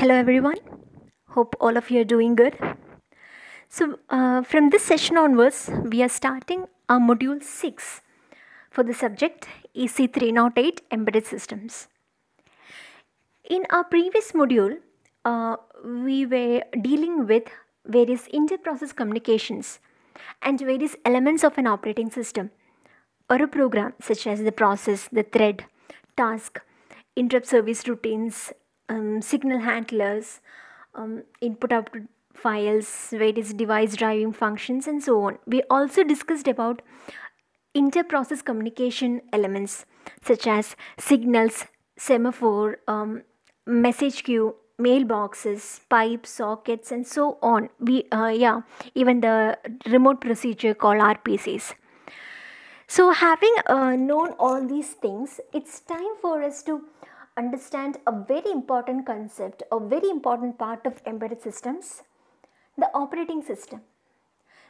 Hello, everyone. Hope all of you are doing good. So, uh, from this session onwards, we are starting our module 6 for the subject EC308 Embedded Systems. In our previous module, uh, we were dealing with various inter-process communications and various elements of an operating system or a program such as the process, the thread, task, interrupt service routines, um, signal handlers, um, input output files, various device driving functions, and so on. We also discussed about inter-process communication elements such as signals, semaphore, um, message queue, mailboxes, pipes, sockets, and so on. We uh, yeah, even the remote procedure called RPCs. So, having uh, known all these things, it's time for us to understand a very important concept, a very important part of embedded systems the operating system.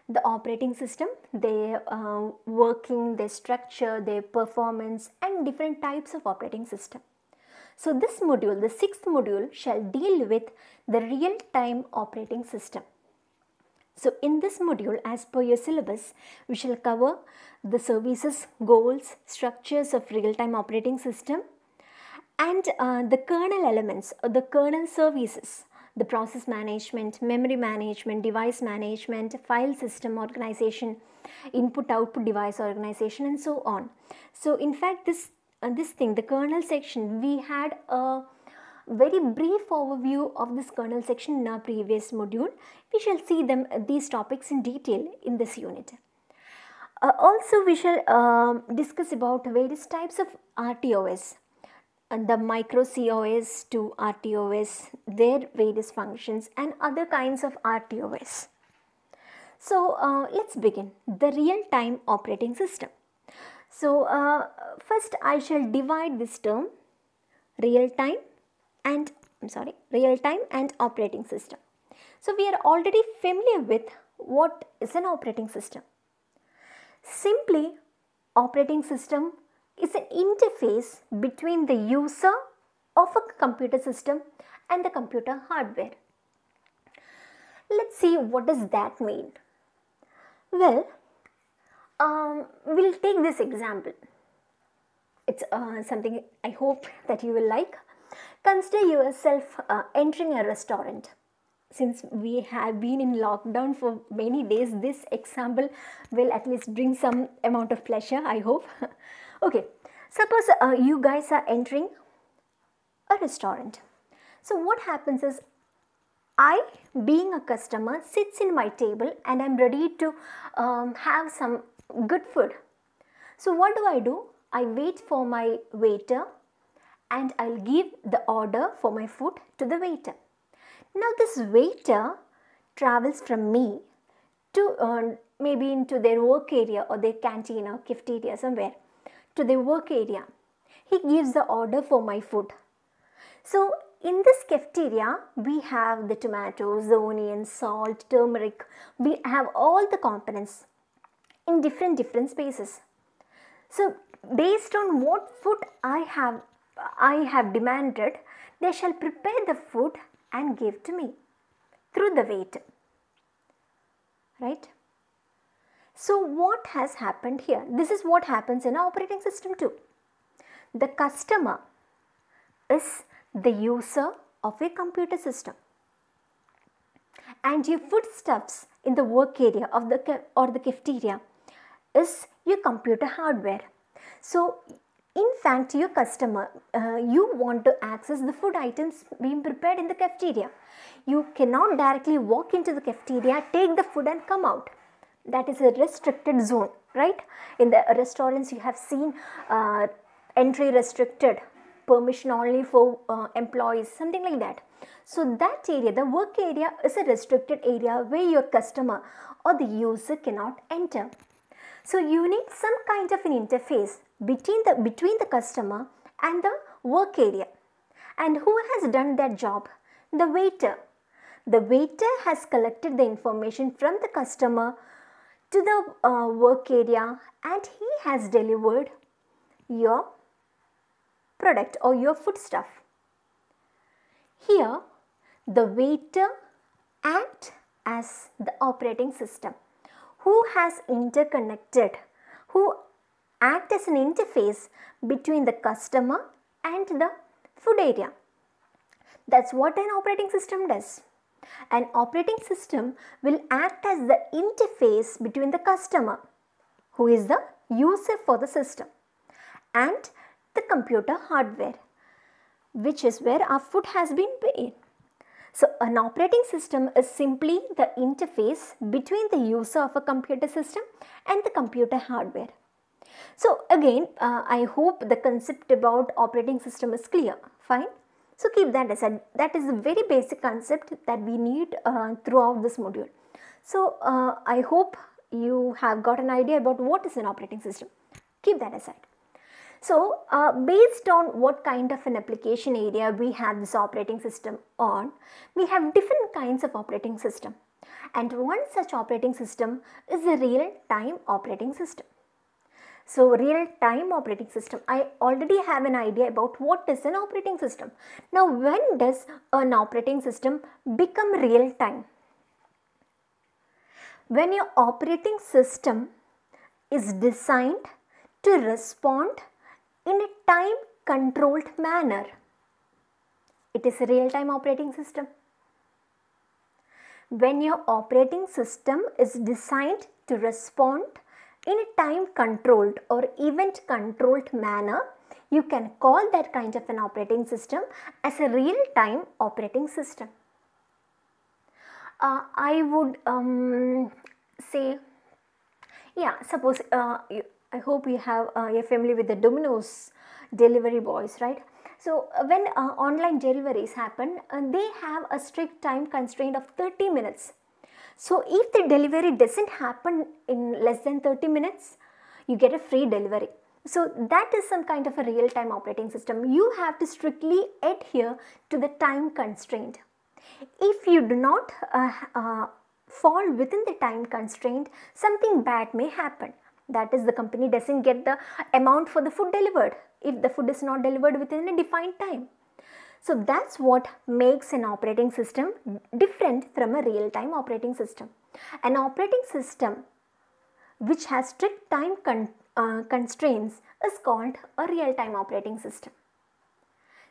The operating system, their uh, working, their structure, their performance, and different types of operating system. So, this module, the sixth module, shall deal with the real time operating system. So, in this module, as per your syllabus, we shall cover the services, goals, structures of real time operating system, and uh, the kernel elements or the kernel services the process management, memory management, device management, file system organization, input output device organization and so on. So in fact this uh, this thing the kernel section we had a very brief overview of this kernel section in our previous module. We shall see them uh, these topics in detail in this unit. Uh, also we shall uh, discuss about various types of RTOS the MicroC/OS-II RTOS, their various functions and other kinds of RTOS. So uh, let's begin the real time operating system. So uh, first I shall divide this term real time and I'm sorry real time and operating system. So we are already familiar with what is an operating system. Simply operating system is an interface between the user of a computer system and the computer hardware. Let's see what does that mean. Well, um, we'll take this example. It's uh, something I hope that you will like. Consider yourself uh, entering a restaurant. Since we have been in lockdown for many days, this example will at least bring some amount of pleasure, I hope. Okay, suppose uh, you guys are entering a restaurant. So what happens is I being a customer sits in my table and I'm ready to um, have some good food. So what do I do? I wait for my waiter and I'll give the order for my food to the waiter. Now this waiter travels from me to uh, maybe into their work area or their canteen or cafeteria somewhere to the work area. He gives the order for my food. So in this cafeteria, we have the tomatoes, the onions, salt, turmeric. We have all the components in different different spaces. So based on what food I have I have demanded, they shall prepare the food and give to me through the waiter. Right? So what has happened here? This is what happens in operating system too. The customer is the user of a computer system and your foodstuffs in the work area of the or the cafeteria is your computer hardware. So in fact your customer uh, you want to access the food items being prepared in the cafeteria. You cannot directly walk into the cafeteria, take the food and come out that is a restricted zone right? In the restaurants you have seen uh, entry restricted permission only for uh, employees something like that. So that area the work area is a restricted area where your customer or the user cannot enter. So you need some kind of an interface between the between the customer and the work area. And who has done that job? The waiter. The waiter has collected the information from the customer to the uh, work area and he has delivered your product or your foodstuff. Here, the waiter act as the operating system who has interconnected, who act as an interface between the customer and the food area. That's what an operating system does. An operating system will act as the interface between the customer, who is the user for the system, and the computer hardware, which is where our food has been paid. So, an operating system is simply the interface between the user of a computer system and the computer hardware. So, again, uh, I hope the concept about operating system is clear. Fine. So, keep that aside. That is a very basic concept that we need uh, throughout this module. So, uh, I hope you have got an idea about what is an operating system. Keep that aside. So, uh, based on what kind of an application area we have this operating system on, we have different kinds of operating system. And one such operating system is a real-time operating system. So, real-time operating system, I already have an idea about what is an operating system. Now, when does an operating system become real-time? When your operating system is designed to respond in a time controlled manner. It is a real time operating system. When your operating system is designed to respond in a time controlled or event controlled manner, you can call that kind of an operating system as a real time operating system. Uh, I would um, say, yeah, suppose uh, you, I hope you have uh, familiar with the Domino's delivery boys, right? So uh, when uh, online deliveries happen, uh, they have a strict time constraint of 30 minutes. So if the delivery doesn't happen in less than 30 minutes, you get a free delivery. So that is some kind of a real-time operating system. You have to strictly adhere to the time constraint. If you do not uh, uh, fall within the time constraint, something bad may happen that is the company doesn't get the amount for the food delivered if the food is not delivered within a defined time so that's what makes an operating system different from a real time operating system. An operating system which has strict time con uh, constraints is called a real time operating system.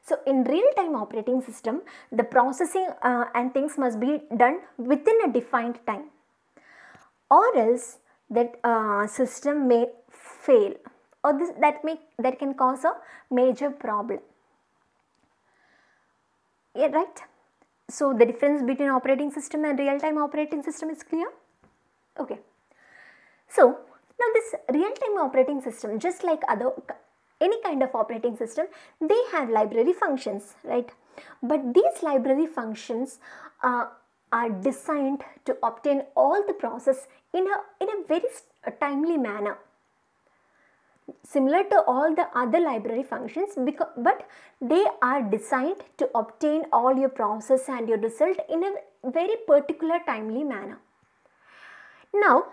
So in real time operating system the processing uh, and things must be done within a defined time. Or else that uh, system may fail or this, that may that can cause a major problem yeah right. So the difference between operating system and real time operating system is clear? Okay. So now this real time operating system just like other any kind of operating system they have library functions right? But these library functions uh, are designed to obtain all the process in a, in a very timely manner similar to all the other library functions because, but they are designed to obtain all your process and your result in a very particular timely manner. Now,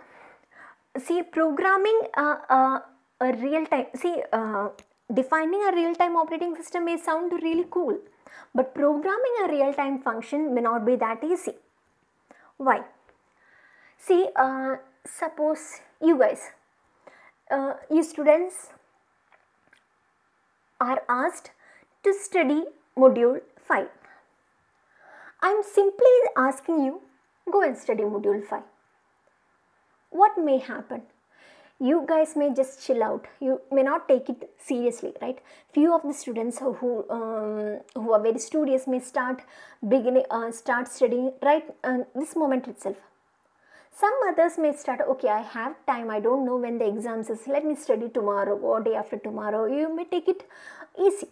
see programming uh, uh, a real time, see uh, defining a real time operating system may sound really cool, but programming a real time function may not be that easy. Why? See, uh, suppose you guys, uh, you students are asked to study module 5. I am simply asking you, go and study module 5. What may happen? you guys may just chill out you may not take it seriously right few of the students who um, who are very studious may start beginning uh, start studying right uh, this moment itself some others may start okay i have time. I don't know when the exams is. Let me study tomorrow or day after tomorrow. You may take it easy.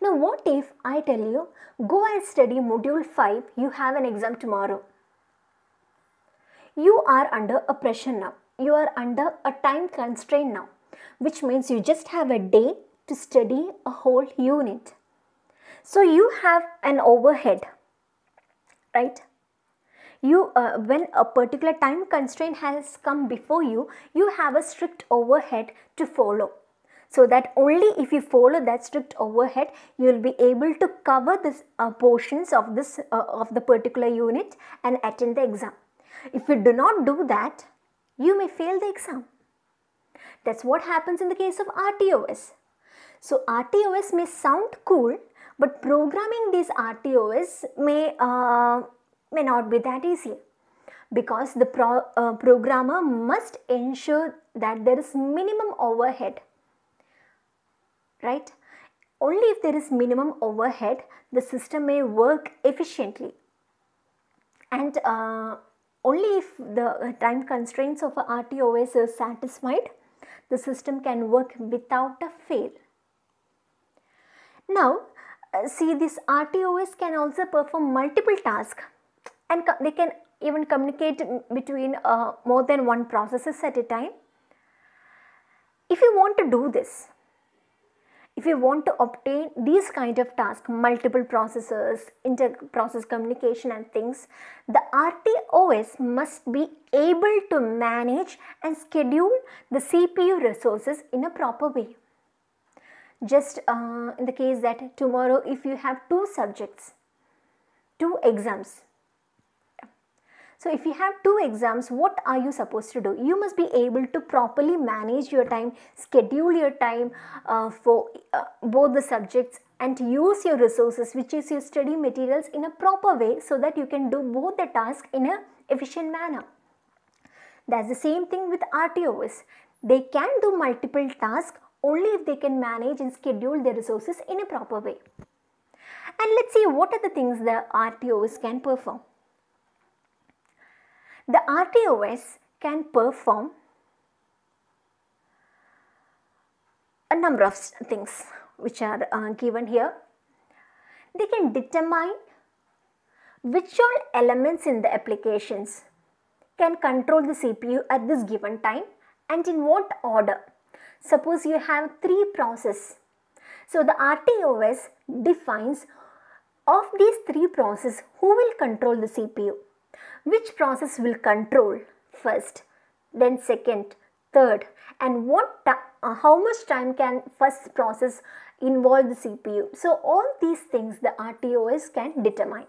Now what if i tell you go and study module 5 you have an exam tomorrow. You are under a pressure now. You are under a time constraint now, which means you just have a day to study a whole unit. So you have an overhead, right? You, uh, when a particular time constraint has come before you, you have a strict overhead to follow. so that only if you follow that strict overhead you will be able to cover this uh, portions of this uh, of the particular unit and attend the exam. If you do not do that you may fail the exam. That's what happens in the case of rtos so rtos may sound cool but programming these rtos may uh, may not be that easy. Because the pro, uh, programmer must ensure that there is minimum overhead. Right? Only if there is minimum overhead the system may work efficiently. And uh, only if the time constraints of a RTOS is satisfied the system can work without a fail. Now uh, see this RTOS can also perform multiple tasks and they can even communicate between uh, more than one processes at a time. If you want to do this, if you want to obtain these kind of tasks, multiple processors, inter-process communication and things, the RTOS must be able to manage and schedule the CPU resources in a proper way. Just uh, in the case that tomorrow if you have two subjects, two exams, so if you have two exams, what are you supposed to do? You must be able to properly manage your time, schedule your time uh, for uh, both the subjects and use your resources which is your study materials in a proper way so that you can do both the tasks in a efficient manner. That's the same thing with RTOs. They can do multiple tasks only if they can manage and schedule their resources in a proper way. And let's see what are the things the RTOs can perform. The RTOS can perform a number of things which are uh, given here. They can determine which all elements in the applications can control the CPU at this given time and in what order. Suppose you have three processes. So the RTOS defines of these three processes who will control the CPU which process will control first, then second, third and what uh, how much time can first process involve the CPU. So all these things the RTOS can determine.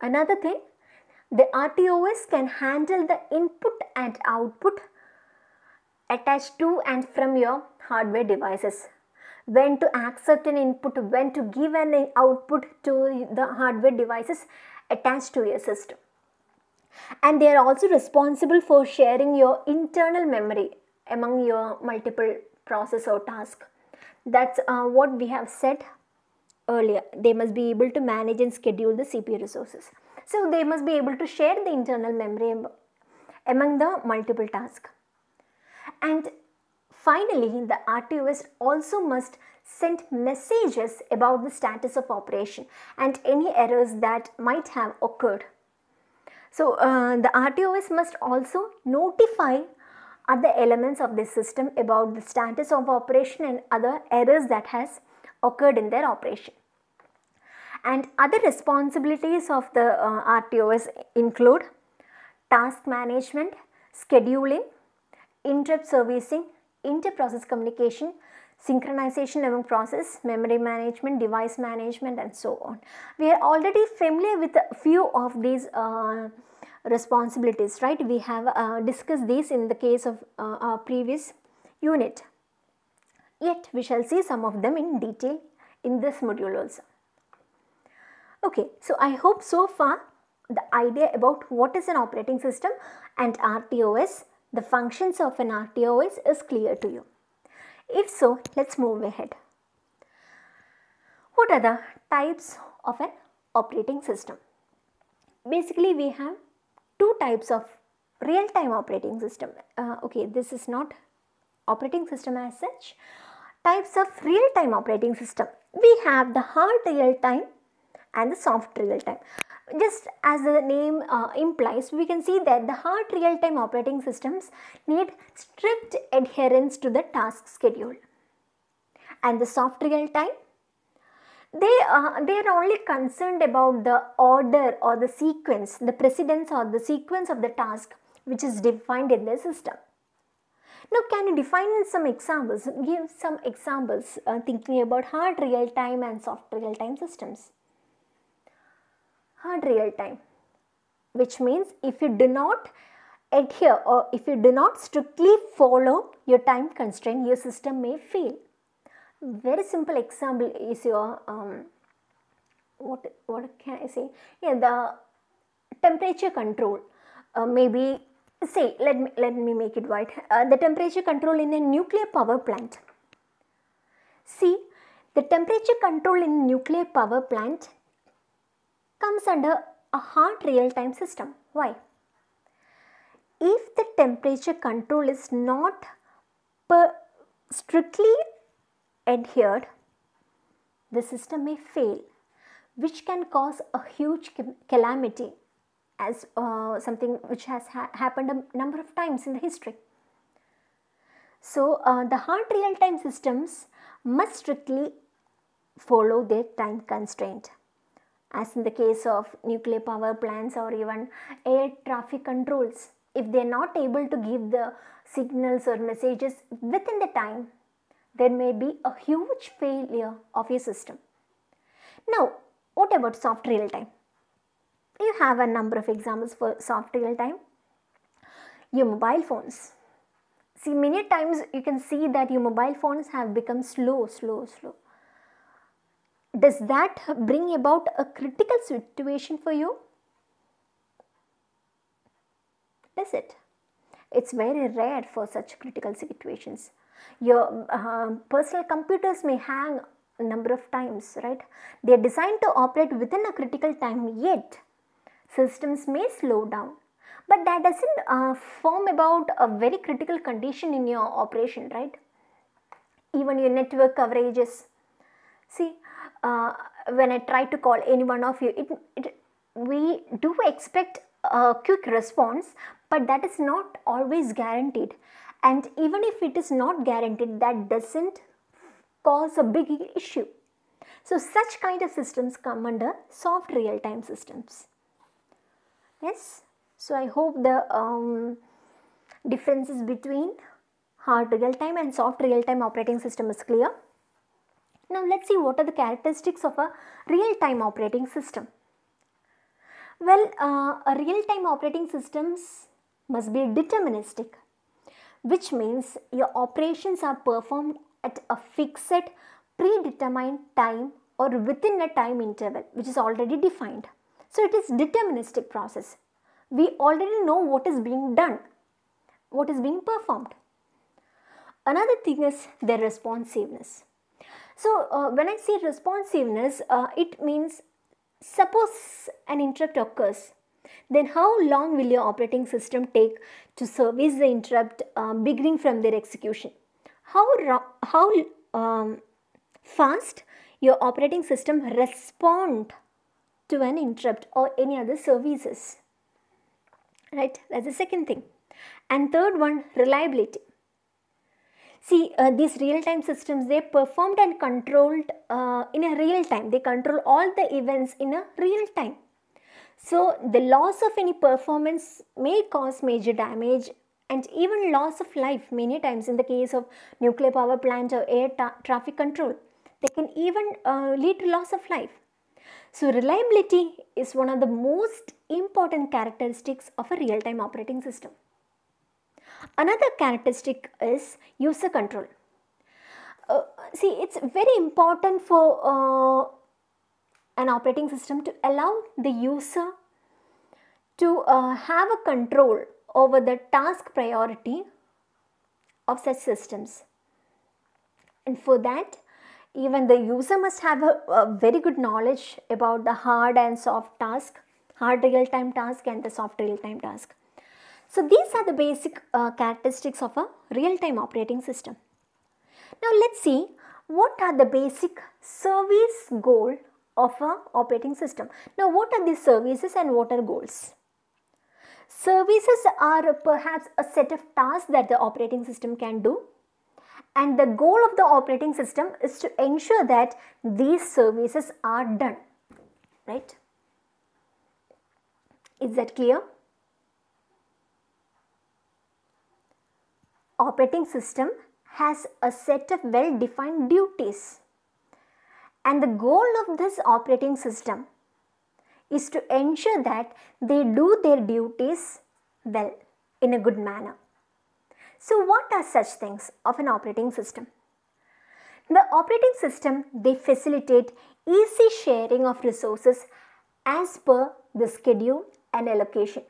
Another thing, the RTOS can handle the input and output attached to and from your hardware devices. When to accept an input, when to give an output to the hardware devices attached to your system. And they are also responsible for sharing your internal memory among your multiple process or task. That's uh, what we have said earlier. They must be able to manage and schedule the CPU resources. So they must be able to share the internal memory among the multiple tasks. And finally, the RTOS also must sent messages about the status of operation and any errors that might have occurred. So uh, the RTOS must also notify other elements of the system about the status of operation and other errors that has occurred in their operation. And other responsibilities of the uh, RTOS include task management, scheduling, interrupt servicing, inter-process communication, synchronization among process, memory management, device management and so on. We are already familiar with a few of these uh, responsibilities, right? We have uh, discussed these in the case of uh, our previous unit. Yet we shall see some of them in detail in this module also. Okay, so I hope so far the idea about what is an operating system and RTOS, the functions of an RTOS is clear to you. If so, let's move ahead. What are the types of an operating system? Basically, we have two types of real-time operating system. Uh, okay, this is not operating system as such. Types of real-time operating system. We have the hard real-time and the soft real-time just as the name uh, implies, we can see that the hard real-time operating systems need strict adherence to the task schedule. And the soft real-time, they, uh, they are only concerned about the order or the sequence, the precedence or the sequence of the task which is defined in the system. Now, can you define some examples? Give some examples uh, thinking about hard real time and soft real time systems. Real time, which means if you do not adhere or if you do not strictly follow your time constraint, your system may fail. Very simple example is your um, what what can I say? Yeah, the temperature control. Uh, maybe say let me let me make it white. Uh, the temperature control in a nuclear power plant. See, the temperature control in nuclear power plant comes under a hard real time system. Why? If the temperature control is not strictly adhered, the system may fail, which can cause a huge calamity as uh, something which has ha happened a number of times in the history. So, uh, the hard real time systems must strictly follow their time constraint as in the case of nuclear power plants or even air traffic controls. If they are not able to give the signals or messages within the time, there may be a huge failure of your system. Now, what about soft real time? You have a number of examples for soft real time. Your mobile phones. See, many times you can see that your mobile phones have become slow, slow, slow. Does that bring about a critical situation for you? Does it? It's very rare for such critical situations. Your uh, personal computers may hang a number of times, right? They are designed to operate within a critical time, yet systems may slow down. But that doesn't uh, form about a very critical condition in your operation, right? Even your network coverages. See, uh, when I try to call any one of you, it, it, we do expect a quick response, but that is not always guaranteed. And even if it is not guaranteed, that doesn't cause a big issue. So, such kind of systems come under soft real time systems. Yes, so I hope the um, differences between hard real time and soft real time operating system is clear. Now let's see what are the characteristics of a real-time operating system. Well, uh, real-time operating systems must be deterministic, which means your operations are performed at a fixed predetermined time or within a time interval which is already defined. So it is deterministic process. We already know what is being done, what is being performed. Another thing is their responsiveness. So uh, when I say responsiveness, uh, it means suppose an interrupt occurs, then how long will your operating system take to service the interrupt uh, beginning from their execution? How, how um, fast your operating system respond to an interrupt or any other services. Right, that's the second thing. And third one, reliability. See, uh, these real-time systems, they performed and controlled uh, in a real time. They control all the events in a real time. So, the loss of any performance may cause major damage and even loss of life many times in the case of nuclear power plant or air traffic control. They can even uh, lead to loss of life. So, reliability is one of the most important characteristics of a real-time operating system. Another characteristic is user control. Uh, see, it's very important for uh, an operating system to allow the user to uh, have a control over the task priority of such systems. And for that, even the user must have a, a very good knowledge about the hard and soft task, hard real-time task and the soft real-time task. So these are the basic uh, characteristics of a real-time operating system. Now let's see what are the basic service goal of a operating system. Now what are these services and what are goals? Services are perhaps a set of tasks that the operating system can do and the goal of the operating system is to ensure that these services are done, right? Is that clear? Operating system has a set of well defined duties. And the goal of this operating system is to ensure that they do their duties well in a good manner. So, what are such things of an operating system? The operating system they facilitate easy sharing of resources as per the schedule and allocation.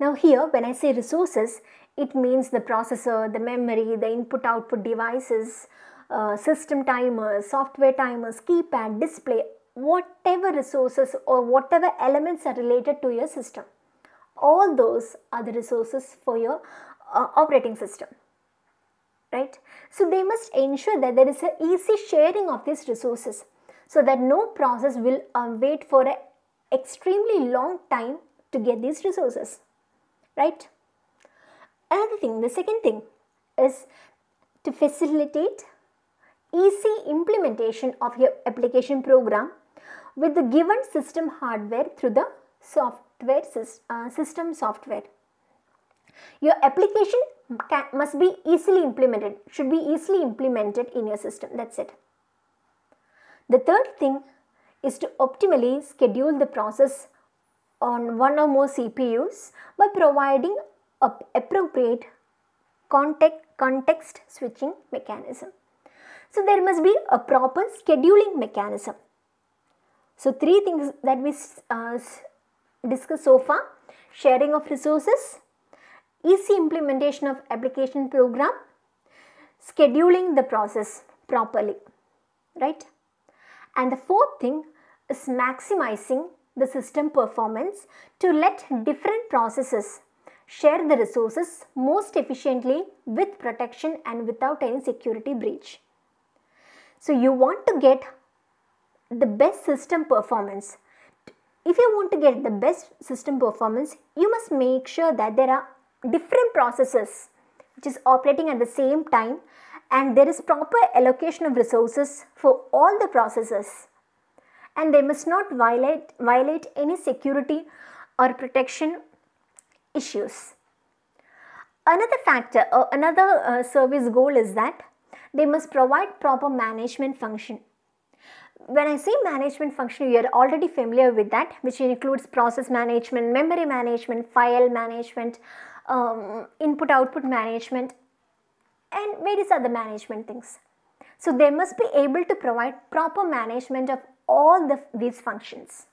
Now here when I say resources, it means the processor, the memory, the input output devices, uh, system timers, software timers, keypad, display, whatever resources or whatever elements are related to your system. All those are the resources for your uh, operating system. Right? So they must ensure that there is an easy sharing of these resources so that no process will uh, wait for an extremely long time to get these resources right another thing the second thing is to facilitate easy implementation of your application program with the given system hardware through the software uh, system software. Your application can, must be easily implemented should be easily implemented in your system. That's it. The third thing is to optimally schedule the process on one or more CPUs by providing appropriate context, context switching mechanism. So there must be a proper scheduling mechanism. So three things that we uh, discussed so far, sharing of resources, easy implementation of application program, scheduling the process properly, right? And the fourth thing is maximizing the system performance to let different processes share the resources most efficiently with protection and without any security breach. So you want to get the best system performance. If you want to get the best system performance, you must make sure that there are different processes which is operating at the same time and there is proper allocation of resources for all the processes and they must not violate, violate any security or protection issues. Another factor or another uh, service goal is that they must provide proper management function. When I say management function, you are already familiar with that, which includes process management, memory management, file management, um, input output management, and various other management things. So they must be able to provide proper management of all the, these functions.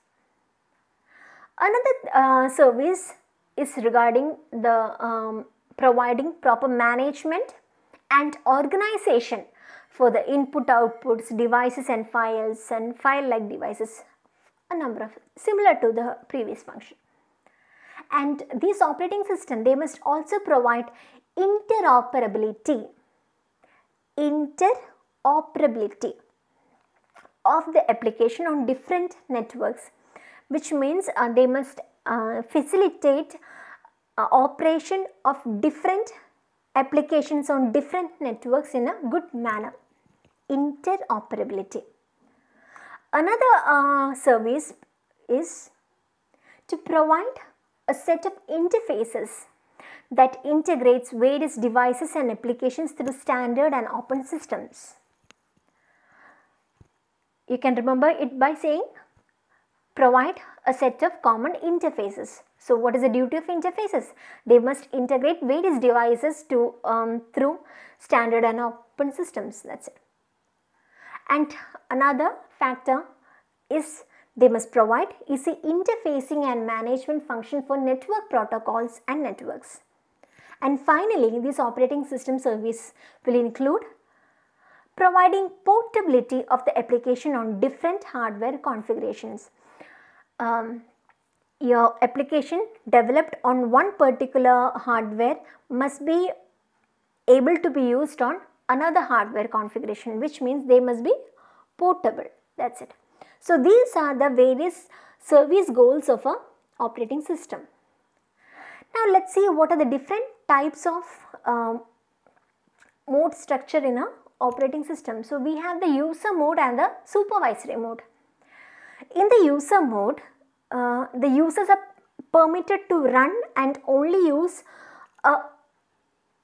Another uh, service is regarding the um, providing proper management and organization for the input outputs, devices and files and file like devices, a number of similar to the previous function. And this operating system, they must also provide interoperability. Interoperability of the application on different networks which means uh, they must uh, facilitate uh, operation of different applications on different networks in a good manner. Interoperability. Another uh, service is to provide a set of interfaces that integrates various devices and applications through standard and open systems. You can remember it by saying provide a set of common interfaces. So what is the duty of interfaces? They must integrate various devices to um, through standard and open systems. That's it. And another factor is they must provide easy interfacing and management function for network protocols and networks. And finally, this operating system service will include providing portability of the application on different hardware configurations. Um, your application developed on one particular hardware must be able to be used on another hardware configuration which means they must be portable that's it so these are the various service goals of a operating system now let's see what are the different types of um, mode structure in a operating system. So we have the user mode and the supervisory mode. In the user mode, uh, the users are permitted to run and only use a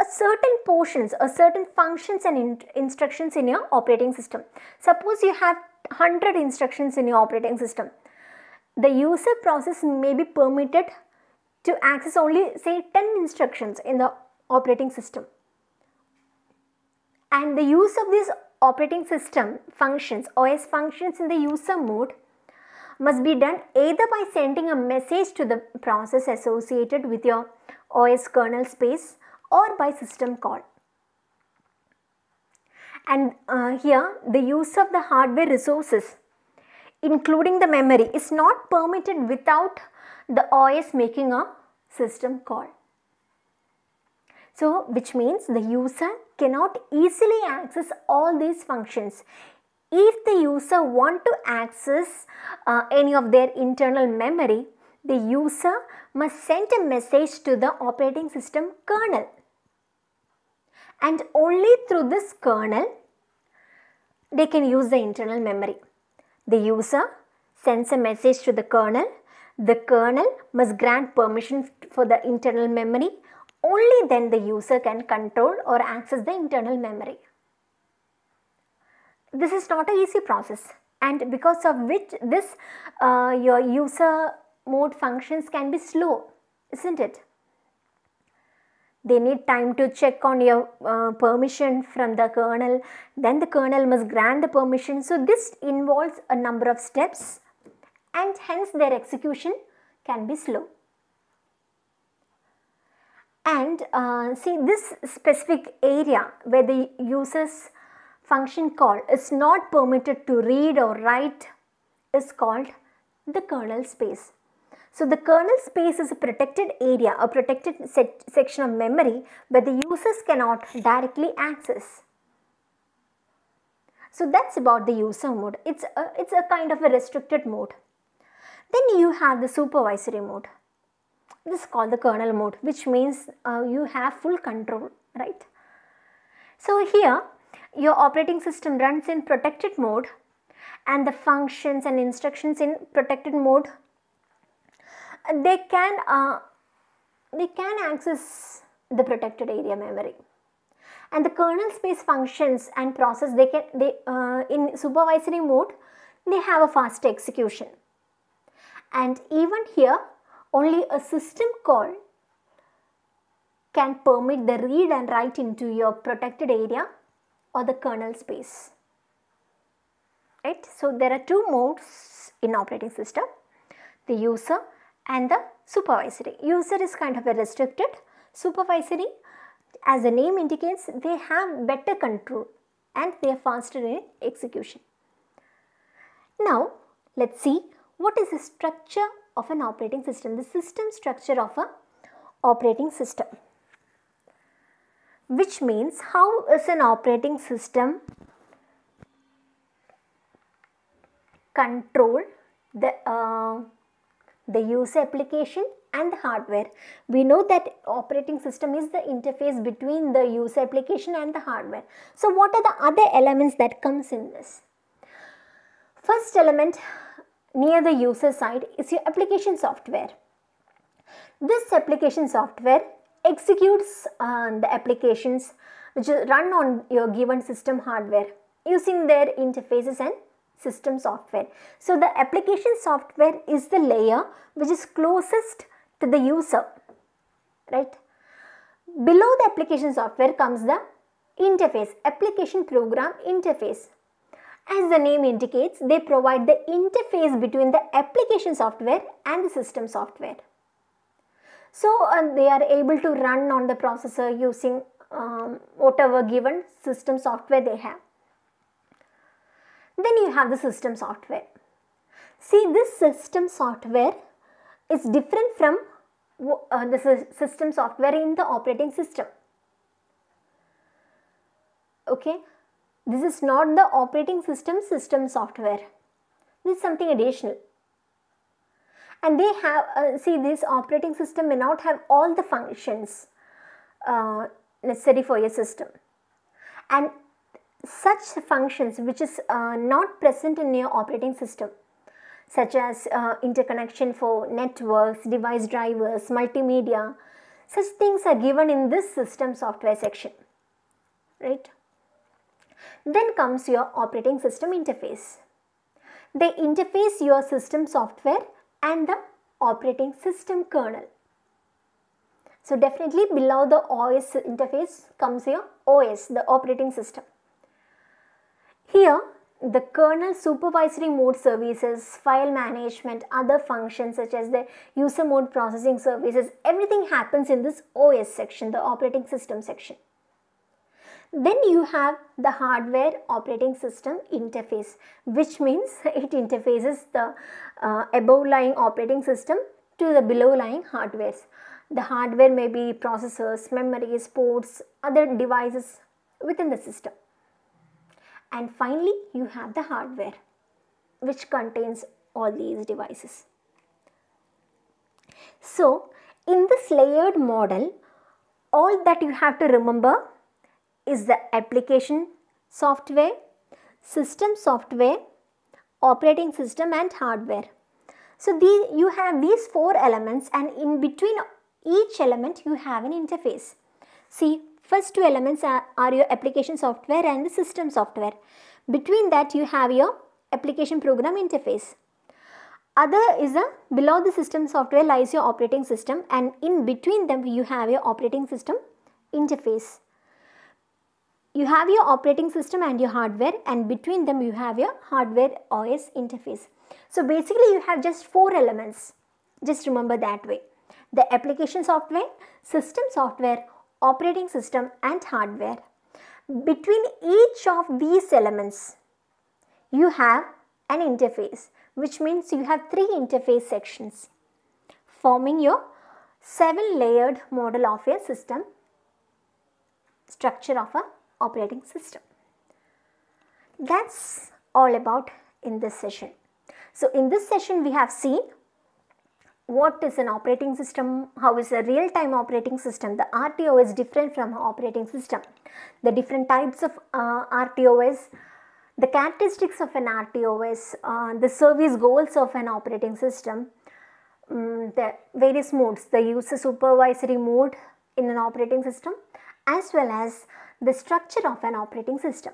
a certain portions or certain functions and in instructions in your operating system. Suppose you have 100 instructions in your operating system. The user process may be permitted to access only say 10 instructions in the operating system. And the use of these operating system functions, OS functions in the user mode must be done either by sending a message to the process associated with your OS kernel space or by system call. And uh, here the use of the hardware resources including the memory is not permitted without the OS making a system call. So which means the user cannot easily access all these functions. If the user want to access uh, any of their internal memory, the user must send a message to the operating system kernel. And only through this kernel, they can use the internal memory. The user sends a message to the kernel. The kernel must grant permission for the internal memory only then the user can control or access the internal memory. This is not an easy process. And because of which this uh, your user mode functions can be slow isn't it? They need time to check on your uh, permission from the kernel. Then the kernel must grant the permission. So this involves a number of steps and hence their execution can be slow. And uh, see this specific area where the user's function call is not permitted to read or write is called the kernel space. So the kernel space is a protected area, a protected section of memory where the users cannot directly access. So that's about the user mode. It's a, it's a kind of a restricted mode. Then you have the supervisory mode. This is called the kernel mode which means uh, you have full control, right? So here your operating system runs in protected mode and the functions and instructions in protected mode. They can uh, they can access the protected area memory. And the kernel space functions and process they can they uh, in supervisory mode they have a fast execution. And even here only a system call can permit the read and write into your protected area or the kernel space. Right? So there are two modes in operating system, the user and the supervisory. User is kind of a restricted, supervisory as the name indicates they have better control and they are faster in execution. Now let's see what is the structure of an operating system, the system structure of a operating system. Which means how is an operating system control the, uh, the user application and the hardware. We know that operating system is the interface between the user application and the hardware. So what are the other elements that comes in this? First element near the user side is your application software. This application software executes uh, the applications which run on your given system hardware using their interfaces and system software. So the application software is the layer which is closest to the user, right? Below the application software comes the interface, application program interface. As the name indicates, they provide the interface between the application software and the system software. So uh, they are able to run on the processor using um, whatever given system software they have. Then you have the system software. See this system software is different from uh, the system software in the operating system. Okay. This is not the operating system system software. This is something additional. And they have, uh, see this operating system may not have all the functions uh, necessary for your system. And such functions which is uh, not present in your operating system such as uh, interconnection for networks, device drivers, multimedia, Such things are given in this system software section, right? Then comes your operating system interface. They interface your system software and the operating system kernel. So definitely below the OS interface comes your OS, the operating system. Here the kernel supervisory mode services, file management, other functions such as the user mode processing services, everything happens in this OS section, the operating system section. Then you have the hardware operating system interface, which means it interfaces the uh, above lying operating system to the below lying hardwares. The hardware may be processors, memories, ports, other devices within the system. And finally, you have the hardware which contains all these devices. So, in this layered model, all that you have to remember is the application software, system software, operating system and hardware. So, the, you have these four elements and in between each element you have an interface. See, First two elements are, are your application software and the system software. Between that you have your application program interface. Other is a below the system software lies your operating system and in between them you have your operating system interface. You have your operating system and your hardware and between them you have your hardware OS interface. So basically you have just four elements. Just remember that way. The application software, system software, operating system and hardware. Between each of these elements, you have an interface which means you have three interface sections forming your seven layered model of a system structure of a operating system. That's all about in this session. So in this session we have seen what is an operating system, how is a real-time operating system. The RTO is different from operating system. The different types of uh, RTOS, the characteristics of an RTOS, uh, the service goals of an operating system, um, the various modes, the user supervisory mode in an operating system as well as the structure of an operating system.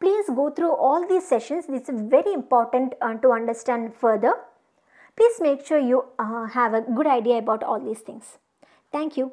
Please go through all these sessions. This is very important uh, to understand further please make sure you uh, have a good idea about all these things. Thank you.